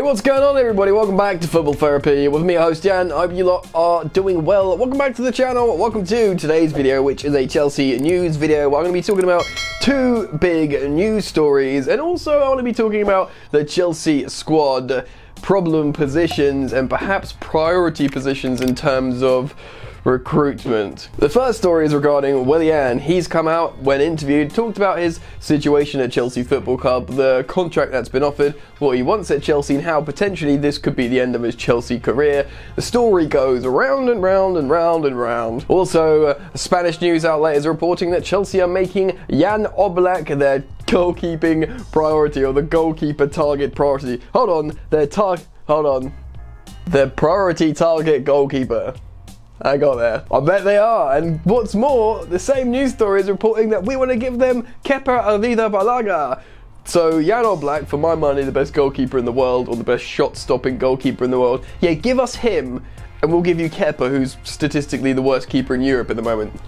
Hey, what's going on, everybody? Welcome back to Football Therapy with me, your host Yan. I hope you lot are doing well. Welcome back to the channel. Welcome to today's video, which is a Chelsea news video. Where I'm going to be talking about two big news stories, and also I want to be talking about the Chelsea squad problem positions and perhaps priority positions in terms of recruitment. The first story is regarding Willian. He's come out when interviewed, talked about his situation at Chelsea Football Club, the contract that's been offered, what he wants at Chelsea, and how potentially this could be the end of his Chelsea career. The story goes round and round and round and round. Also, a Spanish news outlet is reporting that Chelsea are making Jan Oblak their goalkeeping priority or the goalkeeper target priority. Hold on, their target. Hold on. Their priority target goalkeeper. I got there. I bet they are. And what's more, the same news story is reporting that we want to give them Kepa Arrizabalaga. So Jan Oblak, for my money, the best goalkeeper in the world, or the best shot-stopping goalkeeper in the world. Yeah, give us him, and we'll give you Kepa, who's statistically the worst keeper in Europe at the moment.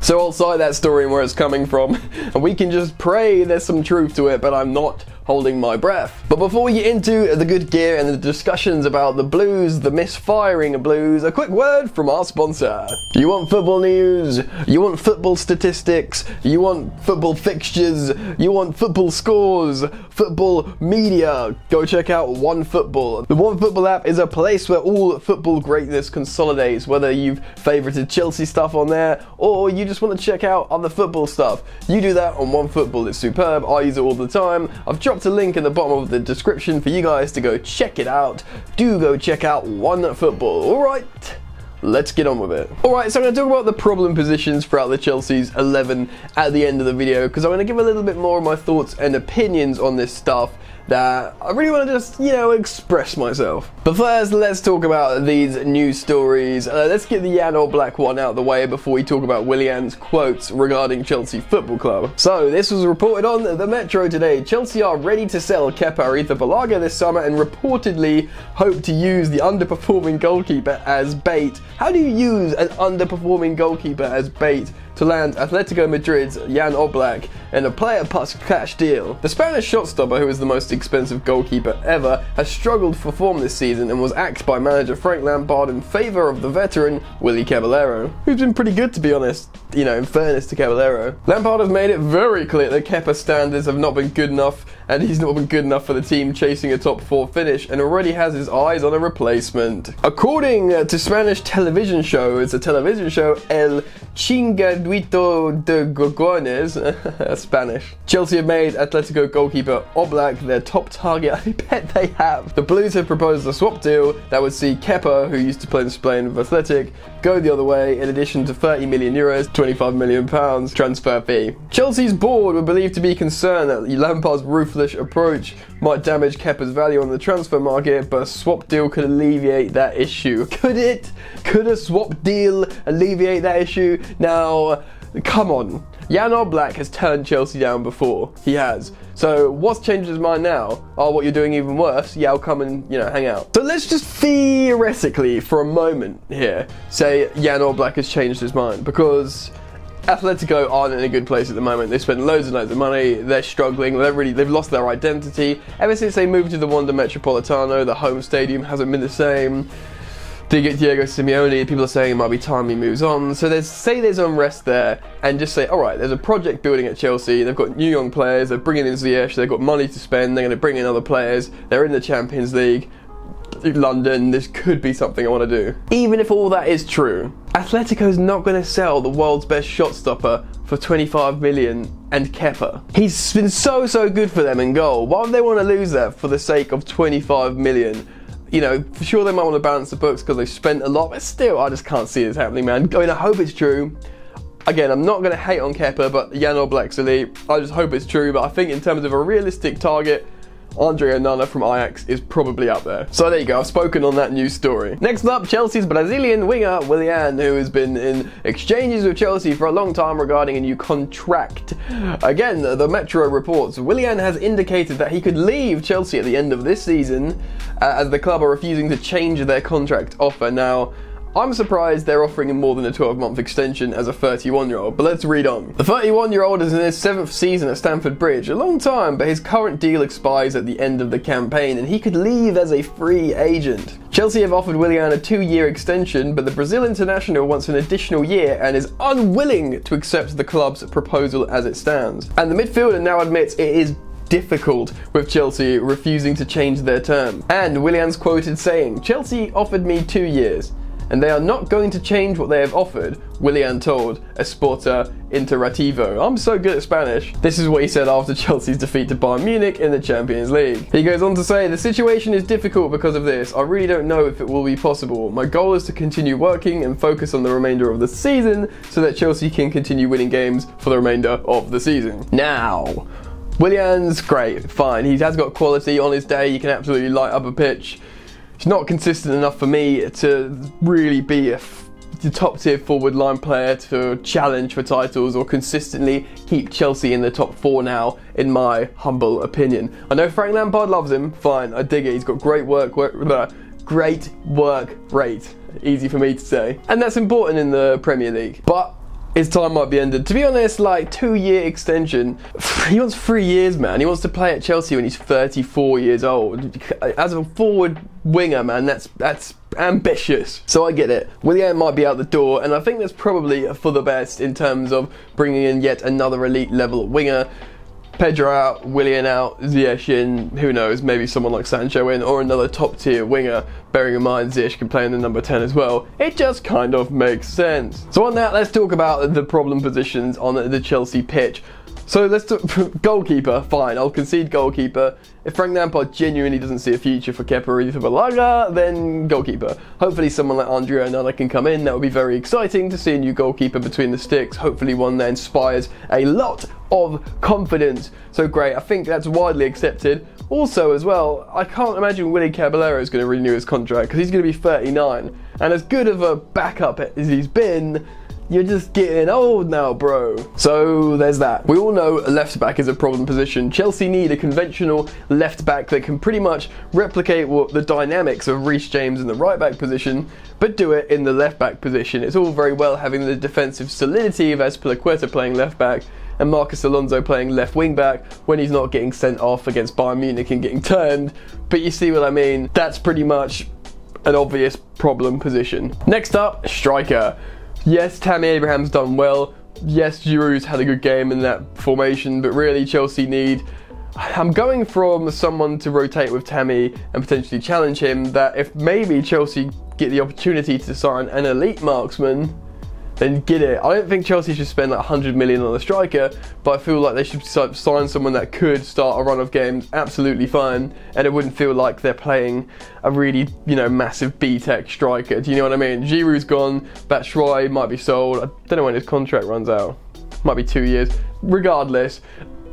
So I'll cite that story and where it's coming from, and we can just pray there's some truth to it, but I'm not holding my breath. But before we get into the good gear and the discussions about the blues, the misfiring of blues, a quick word from our sponsor. You want football news? You want football statistics? You want football fixtures? You want football scores? Football media? Go check out OneFootball. The OneFootball app is a place where all football greatness consolidates, whether you've favorited Chelsea stuff on there or you just want to check out other football stuff. You do that on OneFootball. It's superb. I use it all the time. I've dropped a link in the bottom of the description for you guys to go check it out. Do go check out OneFootball. All right let's get on with it. Alright, so I'm going to talk about the problem positions throughout the Chelsea's 11 at the end of the video because I'm going to give a little bit more of my thoughts and opinions on this stuff that I really want to just, you know, express myself. But first, let's talk about these news stories. Uh, let's get the Jan Oblak one out of the way before we talk about Willian's quotes regarding Chelsea Football Club. So, this was reported on the Metro today. Chelsea are ready to sell Kepa Arrizabalaga this summer and reportedly hope to use the underperforming goalkeeper as bait. How do you use an underperforming goalkeeper as bait? To land Atletico Madrid's Jan Oblak in a player plus cash deal. The Spanish shotstopper, who is the most expensive goalkeeper ever, has struggled for form this season and was axed by manager Frank Lampard in favour of the veteran Willy Caballero, who's been pretty good to be honest, you know, in fairness to Caballero. Lampard has made it very clear that Kepa's standards have not been good enough and he's not been good enough for the team chasing a top four finish and already has his eyes on a replacement. According to Spanish television show, it's a television show El Chingaduito de Gorgones, Spanish. Chelsea have made Atletico goalkeeper Oblak their top target. I bet they have. The Blues have proposed a swap deal that would see Kepa, who used to play in Spain with Athletic, go the other way in addition to 30 million euros, 25 million pounds transfer fee. Chelsea's board were believed to be concerned that Lampard's ruthless approach might damage Kepa's value on the transfer market, but a swap deal could alleviate that issue. Could it? Could a swap deal alleviate that issue? Now, come on. Jan Oblak has turned Chelsea down before. He has. So what's changed his mind now? Oh, what you're doing even worse? Yeah, I'll come and, you know, hang out. So let's just theoretically, for a moment here, say Jan Oblak has changed his mind because Atletico aren't in a good place at the moment. They spent loads and loads of money. They're struggling. They're really they've lost their identity ever since they moved to the Wanda Metropolitano. The home stadium hasn't been the same. Diego Simeone, people are saying it might be time he moves on. So there's say there's unrest there, and just say, all right, there's a project building at Chelsea. They've got new young players. They're bringing in Ziyech. They've got money to spend. They're going to bring in other players. They're in the Champions League. London, this could be something I want to do. Even if all that is true, Atletico's not going to sell the world's best shot stopper for 25 million and Kepa. He's been so, so good for them in goal. Why would they want to lose that for the sake of 25 million? You know, for sure they might want to balance the books because they've spent a lot, but still, I just can't see this happening, man. I mean, I hope it's true. Again, I'm not going to hate on Kepa, but Jan Oblak's elite. I just hope it's true, but I think in terms of a realistic target, Andre Onana from Ajax is probably up there. So there you go, I've spoken on that news story. Next up, Chelsea's Brazilian winger Willian, who has been in exchanges with Chelsea for a long time regarding a new contract. Again, the Metro reports, Willian has indicated that he could leave Chelsea at the end of this season uh, as the club are refusing to change their contract offer. Now, I'm surprised they're offering him more than a 12 month extension as a 31 year old, but let's read on. The 31 year old is in his seventh season at Stamford Bridge, a long time, but his current deal expires at the end of the campaign and he could leave as a free agent. Chelsea have offered Willian a two year extension, but the Brazil international wants an additional year and is unwilling to accept the club's proposal as it stands. And the midfielder now admits it is difficult with Chelsea refusing to change their term. And Willian's quoted saying, Chelsea offered me two years and they are not going to change what they have offered, Willian told Esporte Interativo. I'm so good at Spanish. This is what he said after Chelsea's defeat to Bayern Munich in the Champions League. He goes on to say, The situation is difficult because of this. I really don't know if it will be possible. My goal is to continue working and focus on the remainder of the season so that Chelsea can continue winning games for the remainder of the season. Now, Willian's great, fine. He has got quality on his day. He can absolutely light up a pitch. He's not consistent enough for me to really be a top tier forward line player to challenge for titles or consistently keep Chelsea in the top four now, in my humble opinion. I know Frank Lampard loves him, fine, I dig it. He's got great work, work great work rate. Easy for me to say. And that's important in the Premier League. But his time might be ended. To be honest, like two year extension, he wants three years, man. He wants to play at Chelsea when he's 34 years old. As a forward winger, man, that's that's ambitious. So I get it. Willian might be out the door, and I think that's probably for the best in terms of bringing in yet another elite level winger. Pedro out, Willian out, Ziyech in, who knows, maybe someone like Sancho in, or another top tier winger, bearing in mind Ziyech can play in the number 10 as well. It just kind of makes sense. So on that, let's talk about the problem positions on the Chelsea pitch. So let's do goalkeeper. Fine, I'll concede goalkeeper. If Frank Lampard genuinely doesn't see a future for Kepa Arrizabalaga, then goalkeeper. Hopefully, someone like Andre Onana can come in. That would be very exciting to see a new goalkeeper between the sticks. Hopefully, one that inspires a lot of confidence. So great. I think that's widely accepted. Also, as well, I can't imagine Willy Caballero is going to renew his contract because he's going to be 39. And as good of a backup as he's been, you're just getting old now, bro. So there's that. We all know left back is a problem position. Chelsea need a conventional left back that can pretty much replicate what the dynamics of Reece James in the right back position, but do it in the left back position. It's all very well having the defensive solidity of Azpilicueta playing left back and Marcos Alonso playing left wing back when he's not getting sent off against Bayern Munich and getting turned. But you see what I mean? That's pretty much an obvious problem position. Next up, striker. Yes, Tammy Abraham's done well. Yes, Giroud's had a good game in that formation, but really Chelsea need I'm going from someone to rotate with Tammy and potentially challenge him that if maybe Chelsea get the opportunity to sign an elite marksman then get it. I don't think Chelsea should spend like 100 million on a striker, but I feel like they should sign someone that could start a run of games absolutely fine, and it wouldn't feel like they're playing a really, you know, massive B-Tech striker. Do you know what I mean? Giroud's gone, Batshuayi might be sold. I don't know when his contract runs out. Might be two years. Regardless,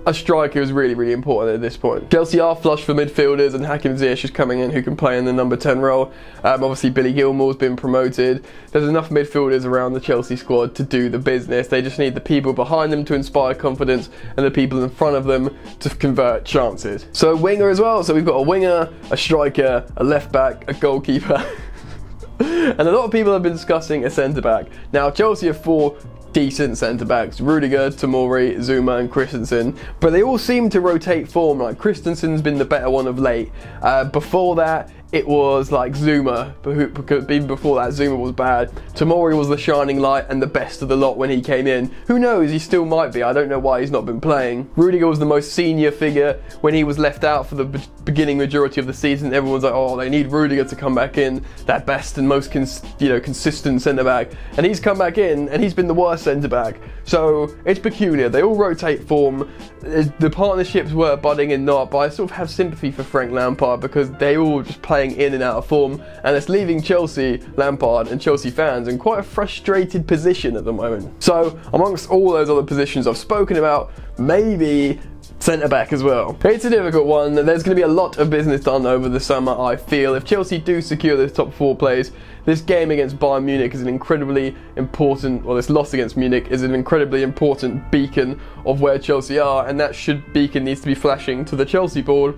a striker is really, really important at this point. Chelsea are flush for midfielders and Hakim Ziyech is coming in who can play in the number 10 role. Um, obviously, Billy Gilmour's been promoted. There's enough midfielders around the Chelsea squad to do the business. They just need the people behind them to inspire confidence and the people in front of them to convert chances. So winger as well. So we've got a winger, a striker, a left back, a goalkeeper. and a lot of people have been discussing a centre back. Now, Chelsea have four decent centre backs Rudiger, Tomori, Zouma, and Christensen, but they all seem to rotate form. Like Christensen's been the better one of late. Uh, before that, it was like Zouma, because even before that, Zouma was bad. Tomori was the shining light and the best of the lot when he came in. Who knows, he still might be. I don't know why he's not been playing. Rudiger was the most senior figure when he was left out for the beginning majority of the season. Everyone's like, oh, they need Rudiger to come back in, that best and most you know consistent centre back. And he's come back in and he's been the worst centre back. So it's peculiar. They all rotate form. The partnerships were budding and not, but I sort of have sympathy for Frank Lampard because they all just play in and out of form, and it's leaving Chelsea, Lampard, and Chelsea fans in quite a frustrated position at the moment. So, amongst all those other positions I've spoken about, maybe centre back as well. It's a difficult one. There's going to be a lot of business done over the summer, I feel. If Chelsea do secure the top four place, this game against Bayern Munich is an incredibly important, or this loss against Munich is an incredibly important beacon of where Chelsea are, and that should beacon needs to be flashing to the Chelsea board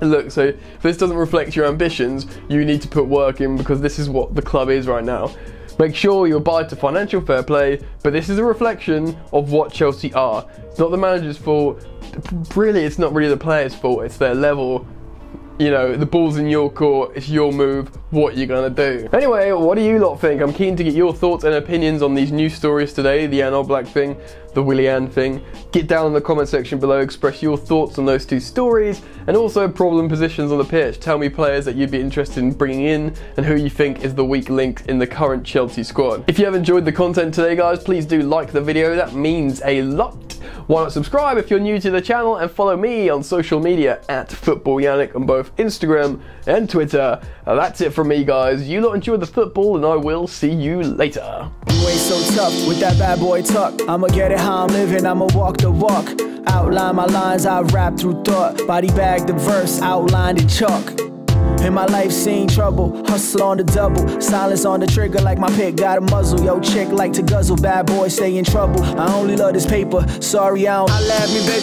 look, so if this doesn't reflect your ambitions, you need to put work in because this is what the club is right now. Make sure you abide to financial fair play, but this is a reflection of what Chelsea are. It's not the manager's fault. Really, it's not really the players' fault. It's their level you know, the ball's in your court, it's your move, what you gonna do? Anyway, what do you lot think? I'm keen to get your thoughts and opinions on these news stories today, the Jan Oblak thing, the Willian thing. Get down in the comment section below, express your thoughts on those two stories, and also problem positions on the pitch. Tell me players that you'd be interested in bringing in, and who you think is the weak link in the current Chelsea squad. If you have enjoyed the content today, guys, please do like the video, that means a lot. Why not subscribe if you're new to the channel and follow me on social media at Football Yannick on both Instagram and Twitter. That's it from me, guys. You lot enjoy the football, and I will see you later. So tough with that bad boy tuck. I'ma get it how I'm living, I'ma walk the walk. Outline my lines, I rap through thought. Body bag the verse, outlined in chalk. In my life, seen trouble, hustle on the double, silence on the trigger like my pick got a muzzle. Yo, chick like to guzzle, bad boy stay in trouble. I only love this paper, sorry I don't. I laugh me, baby.